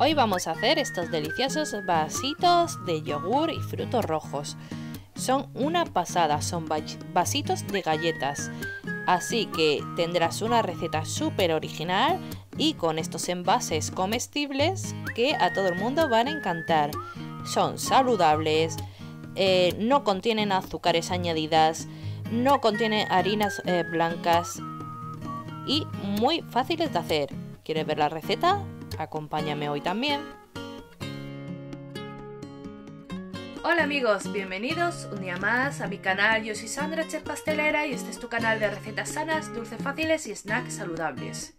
Hoy vamos a hacer estos deliciosos vasitos de yogur y frutos rojos. Son una pasada, son vasitos de galletas. Así que tendrás una receta súper original y con estos envases comestibles que a todo el mundo van a encantar. Son saludables, eh, no contienen azúcares añadidas, no contienen harinas eh, blancas y muy fáciles de hacer. ¿Quieres ver la receta? Acompáñame hoy también. Hola amigos, bienvenidos un día más a mi canal. Yo soy Sandra Chef Pastelera y este es tu canal de recetas sanas, dulces fáciles y snacks saludables.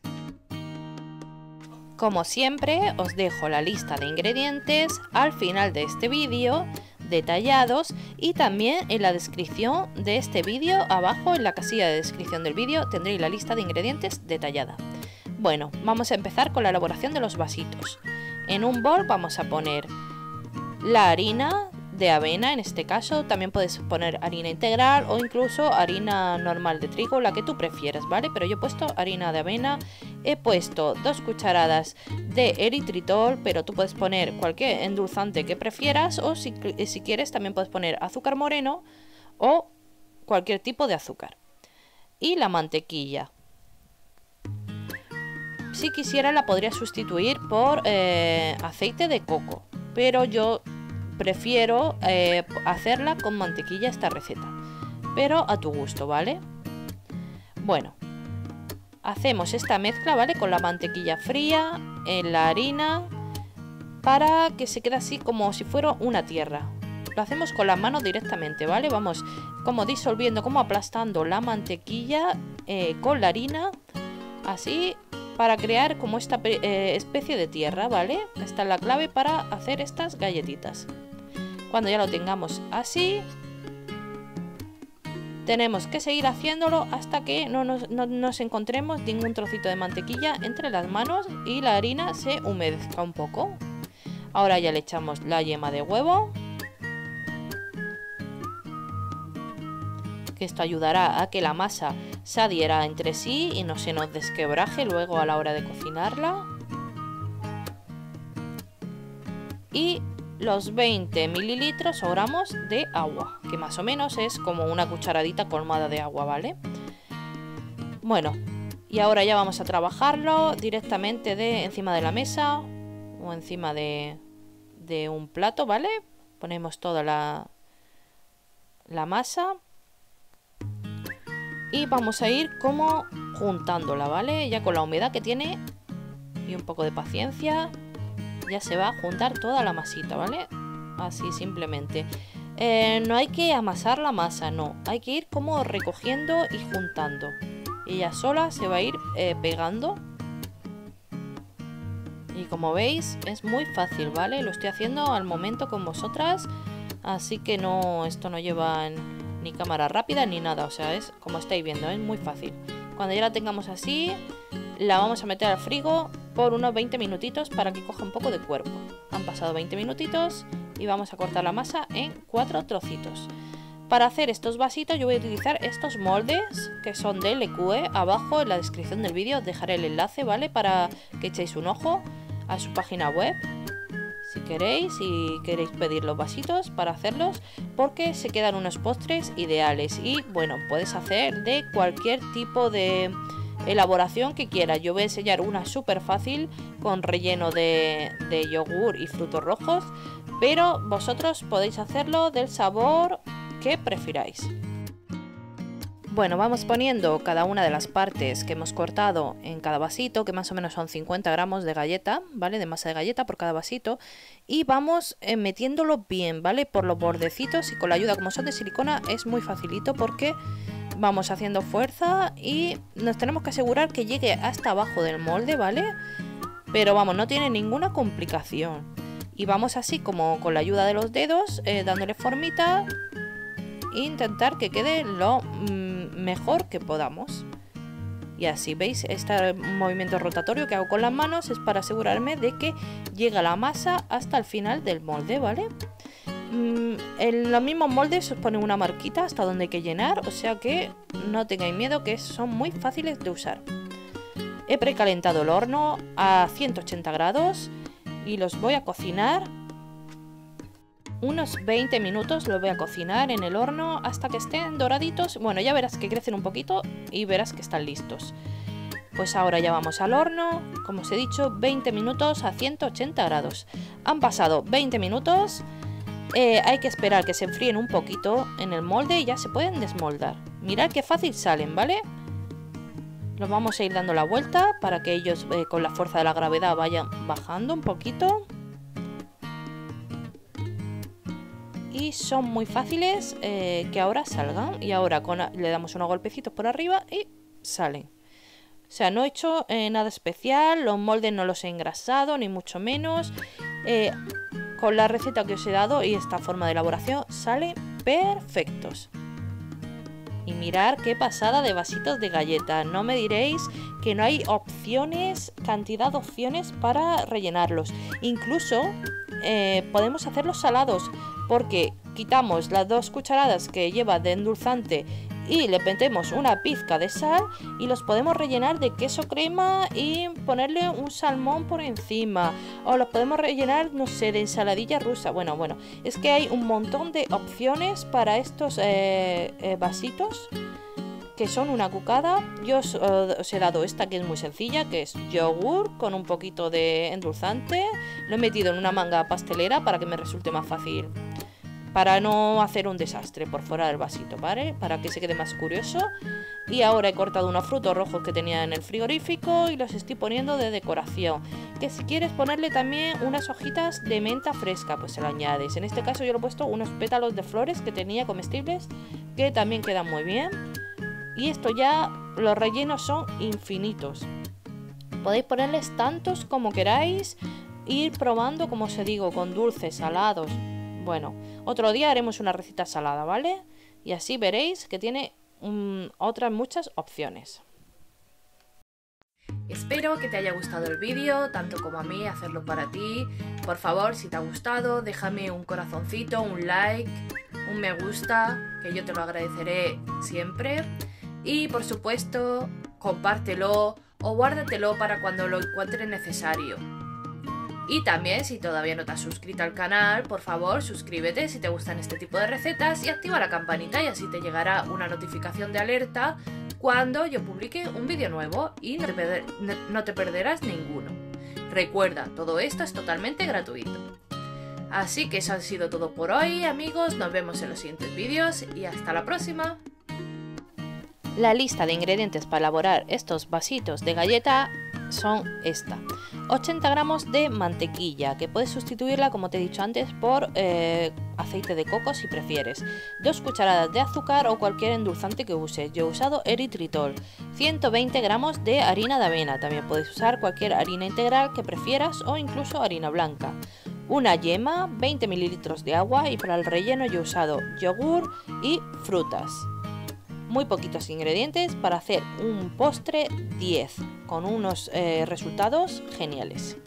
Como siempre, os dejo la lista de ingredientes al final de este vídeo detallados y también en la descripción de este vídeo, abajo en la casilla de descripción del vídeo tendréis la lista de ingredientes detallada. Bueno, vamos a empezar con la elaboración de los vasitos. En un bol vamos a poner la harina de avena en este caso, también puedes poner harina integral o incluso harina normal de trigo, la que tú prefieras, ¿vale? Pero yo he puesto harina de avena, he puesto dos cucharadas de eritritol, pero tú puedes poner cualquier endulzante que prefieras o si, si quieres también puedes poner azúcar moreno o cualquier tipo de azúcar. Y la mantequilla. Si quisiera la podría sustituir por eh, aceite de coco, pero yo prefiero eh, hacerla con mantequilla esta receta. Pero a tu gusto, ¿vale? Bueno, hacemos esta mezcla, ¿vale? Con la mantequilla fría, en la harina, para que se quede así como si fuera una tierra. Lo hacemos con las manos directamente, ¿vale? Vamos como disolviendo, como aplastando la mantequilla eh, con la harina, así para crear como esta eh, especie de tierra, ¿vale? Esta es la clave para hacer estas galletitas. Cuando ya lo tengamos así, tenemos que seguir haciéndolo hasta que no nos, encontremos ningún trocito de mantequilla entre las manos y la harina se humedezca un poco. Ahora ya le echamos la yema de huevo. Que esto ayudará a que la masa se adhiera entre sí y no se nos desquebraje luego a la hora de cocinarla. Y los 20 mililitros o gramos de agua, que más o menos es como una cucharadita colmada de agua, ¿vale? Bueno, y ahora ya vamos a trabajarlo directamente de encima de la mesa o encima de, de un plato, ¿vale? Ponemos toda la, la masa y vamos a ir como juntándola, ¿vale? Ya con la humedad que tiene y un poco de paciencia ya se va a juntar toda la masita, ¿vale? Así simplemente. Eh, no hay que amasar la masa, no. Hay que ir como recogiendo y juntando. Ella sola se va a ir eh, pegando. Y como veis, es muy fácil, ¿vale? Lo estoy haciendo al momento con vosotras. Así que no, esto no lleva ni cámara rápida ni nada. O sea, es como estáis viendo, es muy fácil. Cuando ya la tengamos así, la vamos a meter al frigo por unos 20 minutitos para que coja un poco de cuerpo. Han pasado 20 minutitos y vamos a cortar la masa en cuatro trocitos. Para hacer estos vasitos yo voy a utilizar estos moldes que son de LQE. Abajo en la descripción del vídeo dejaré el enlace, ¿vale? Para que echéis un ojo a su página web. Si queréis y queréis pedir los vasitos para hacerlos porque se quedan unos postres ideales y bueno, puedes hacer de cualquier tipo de elaboración que quiera. Yo voy a enseñar una súper fácil con relleno de, de yogur y frutos rojos, pero vosotros podéis hacerlo del sabor que prefiráis. Bueno, vamos poniendo cada una de las partes que hemos cortado en cada vasito, que más o menos son 50 gramos de galleta, ¿vale? De masa de galleta por cada vasito. Y vamos eh, metiéndolo bien, ¿vale? Por los bordecitos y con la ayuda, como son de silicona, es muy facilito porque vamos haciendo fuerza y nos tenemos que asegurar que llegue hasta abajo del molde, ¿vale? Pero vamos, no tiene ninguna complicación. Y vamos así como con la ayuda de los dedos, eh, dándole formita e intentar que quede lo mm, mejor que podamos. Y así, ¿veis? Este movimiento rotatorio que hago con las manos es para asegurarme de que llega la masa hasta el final del molde, ¿vale? Mm, en los mismos moldes os ponen una marquita hasta donde hay que llenar, o sea que no tengáis miedo que son muy fáciles de usar. He precalentado el horno a 180 grados y los voy a cocinar unos 20 minutos los voy a cocinar en el horno hasta que estén doraditos. Bueno, ya verás que crecen un poquito y verás que están listos. Pues ahora ya vamos al horno, como os he dicho, 20 minutos a 180 grados. Han pasado 20 minutos, eh, hay que esperar que se enfríen un poquito en el molde y ya se pueden desmoldar. Mirad qué fácil salen, ¿vale? Los vamos a ir dando la vuelta para que ellos eh, con la fuerza de la gravedad vayan bajando un poquito. Son muy fáciles eh, que ahora salgan y ahora le damos unos golpecitos por arriba y salen. O sea, no he hecho eh, nada especial, los moldes no los he engrasado, ni mucho menos. Eh, con la receta que os he dado y esta forma de elaboración salen perfectos. Y mirar qué pasada de vasitos de galletas. No me diréis que no hay opciones, cantidad de opciones para rellenarlos. Incluso podemos hacerlos salados porque quitamos las dos cucharadas que lleva de endulzante y le metemos una pizca de sal y los podemos rellenar de queso crema y ponerle un salmón por encima. O los podemos rellenar no sé de ensaladilla rusa. Bueno bueno es que hay un montón de opciones para estos eh, eh, vasitos que son una cucada. Yo os, os, he dado esta que es muy sencilla que es yogur con un poquito de endulzante. Lo he metido en una manga pastelera para que me resulte más fácil para no hacer un desastre por fuera del vasito, ¿vale? Para que se quede más curioso. Y ahora he cortado unos frutos rojos que tenía en el frigorífico y los estoy poniendo de decoración. Que si quieres ponerle también unas hojitas de menta fresca, pues se lo añades. En este caso yo le he puesto unos pétalos de flores que tenía comestibles que también quedan muy bien. Y esto ya, los rellenos son infinitos. Podéis ponerles tantos como queráis, ir probando, como os digo, con dulces, salados, bueno, otro día haremos una receta salada, ¿vale? Y así veréis que tiene otras muchas opciones. Espero que te haya gustado el vídeo, tanto como a mí, hacerlo para ti. Por favor, si te ha gustado, déjame un corazoncito, un like, un me gusta, que yo te lo agradeceré siempre. Y por supuesto, compártelo o guárdatelo para cuando lo encuentres necesario. Y también, si todavía no te has suscrito al canal, por favor suscríbete si te gustan este tipo de recetas y activa la campanita y así te llegará una notificación de alerta cuando yo publique un vídeo nuevo y no te, perderás ninguno. Recuerda, todo esto es totalmente gratuito. Así que eso ha sido todo por hoy, amigos. Nos vemos en los siguientes vídeos y hasta la próxima. La lista de ingredientes para elaborar estos vasitos de galleta son esta. 80 gramos de mantequilla, que puedes sustituirla, como te he dicho antes, por eh, aceite de coco si prefieres. 2 cucharadas de azúcar o cualquier endulzante que uses. Yo he usado eritritol. 120 gramos de harina de avena. También puedes usar cualquier harina integral que prefieras o incluso harina blanca. Una yema, 20 mililitros de agua y para el relleno yo he usado yogur y frutas muy poquitos ingredientes para hacer un postre 10 con unos eh, resultados geniales.